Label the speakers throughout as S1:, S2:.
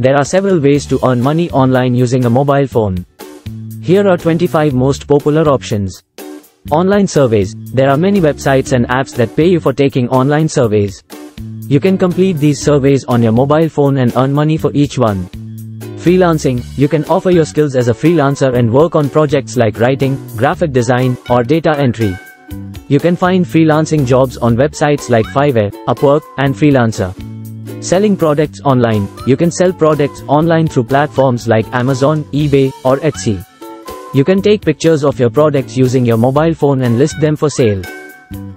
S1: there are several ways to earn money online using a mobile phone. Here are 25 most popular options. Online surveys. There are many websites and apps that pay you for taking online surveys. You can complete these surveys on your mobile phone and earn money for each one. Freelancing. You can offer your skills as a freelancer and work on projects like writing, graphic design, or data entry. You can find freelancing jobs on websites like Fiverr, Upwork, and Freelancer. Selling products online. You can sell products online through platforms like Amazon, eBay, or Etsy. You can take pictures of your products using your mobile phone and list them for sale.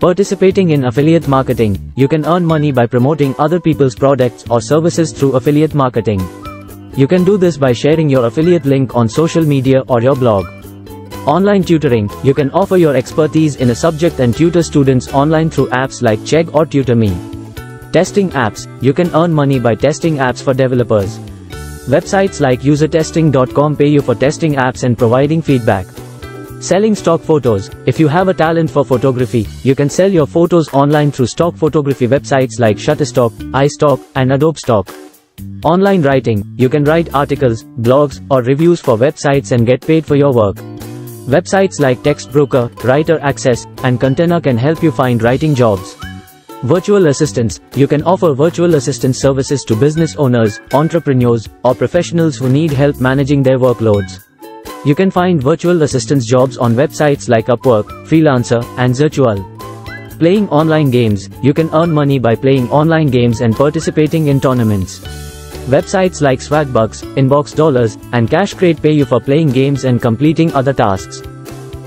S1: Participating in affiliate marketing. You can earn money by promoting other people's products or services through affiliate marketing. You can do this by sharing your affiliate link on social media or your blog. Online tutoring. You can offer your expertise in a subject and tutor students online through apps like Chegg or TutorMe. Testing apps. You can earn money by testing apps for developers. Websites like usertesting.com pay you for testing apps and providing feedback. Selling stock photos. If you have a talent for photography, you can sell your photos online through stock photography websites like Shutterstock, iStock, and Adobe Stock. Online writing. You can write articles, blogs, or reviews for websites and get paid for your work. Websites like Textbroker, Writer Access, and Contena can help you find writing jobs. Virtual assistants. You can offer virtual assistant services to business owners, entrepreneurs, or professionals who need help managing their workloads. You can find virtual assistance jobs on websites like Upwork, Freelancer, and Zirtual. Playing online games. You can earn money by playing online games and participating in tournaments. Websites like Swagbucks, Inbox Dollars, and CashCrate pay you for playing games and completing other tasks.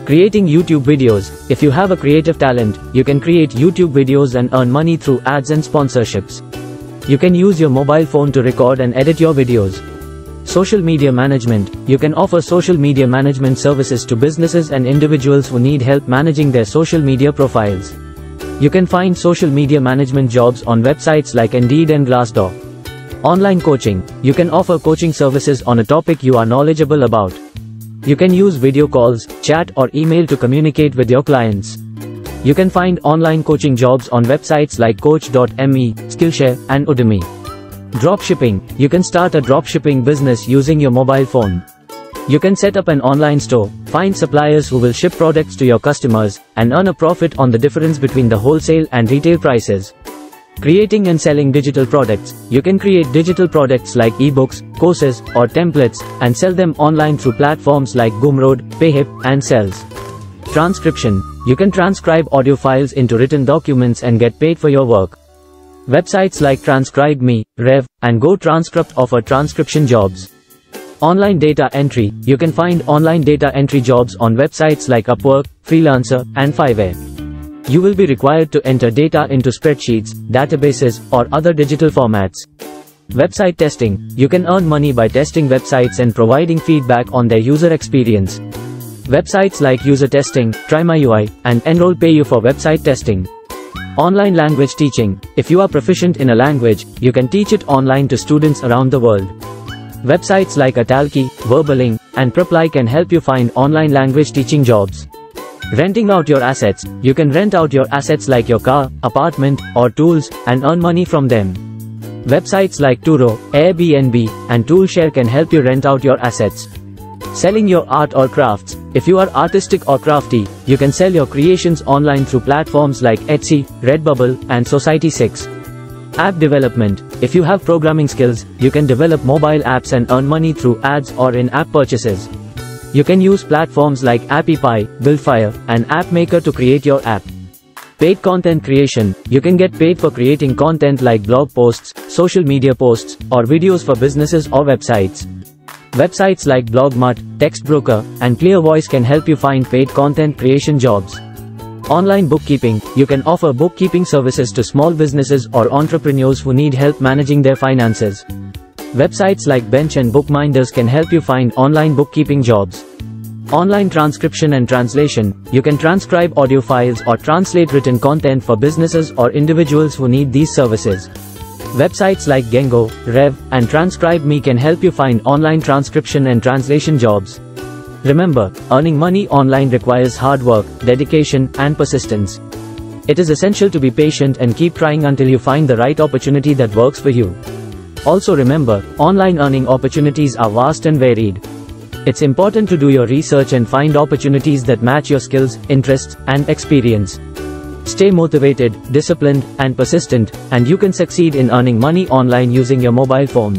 S1: Creating YouTube videos. If you have a creative talent, you can create YouTube videos and earn money through ads and sponsorships. You can use your mobile phone to record and edit your videos. Social media management. You can offer social media management services to businesses and individuals who need help managing their social media profiles. You can find social media management jobs on websites like Indeed and Glassdoor. Online coaching. You can offer coaching services on a topic you are knowledgeable about. You can use video calls, chat or email to communicate with your clients. You can find online coaching jobs on websites like coach.me, Skillshare, and Udemy. Dropshipping. You can start a dropshipping business using your mobile phone. You can set up an online store, find suppliers who will ship products to your customers, and earn a profit on the difference between the wholesale and retail prices. Creating and selling digital products. You can create digital products like ebooks, courses, or templates, and sell them online through platforms like Gumroad, Payhip, and Sellfy. Transcription. You can transcribe audio files into written documents and get paid for your work. Websites like TranscribeMe, Rev, and GoTranscript offer transcription jobs. Online data entry. You can find online data entry jobs on websites like Upwork, Freelancer, and Fiverr. You will be required to enter data into spreadsheets, databases, or other digital formats. Website testing. You can earn money by testing websites and providing feedback on their user experience. Websites like User Testing, TryMyUI, and Enroll pay you for website testing. Online language teaching. If you are proficient in a language, you can teach it online to students around the world. Websites like Italki, Verbaling, and Preply can help you find online language teaching jobs. Renting out your assets. You can rent out your assets like your car, apartment, or tools, and earn money from them. Websites like Turo, Airbnb, and Toolshare can help you rent out your assets. Selling your art or crafts. If you are artistic or crafty, you can sell your creations online through platforms like Etsy, Redbubble, and Society6. App development. If you have programming skills, you can develop mobile apps and earn money through ads or in-app purchases. You can use platforms like AppyPie, Buildfire, and AppMaker to create your app. Paid content creation. You can get paid for creating content like blog posts, social media posts, or videos for businesses or websites. Websites like Blogmutt, Textbroker, and ClearVoice can help you find paid content creation jobs. Online bookkeeping. You can offer bookkeeping services to small businesses or entrepreneurs who need help managing their finances. Websites like Bench and Bookminders can help you find online bookkeeping jobs. Online transcription and translation. You can transcribe audio files or translate written content for businesses or individuals who need these services. Websites like Gengo, Rev, and TranscribeMe can help you find online transcription and translation jobs. Remember, earning money online requires hard work, dedication, and persistence. It is essential to be patient and keep trying until you find the right opportunity that works for you. Also remember, online earning opportunities are vast and varied. It's important to do your research and find opportunities that match your skills, interests, and experience. Stay motivated, disciplined, and persistent, and you can succeed in earning money online using your mobile phone.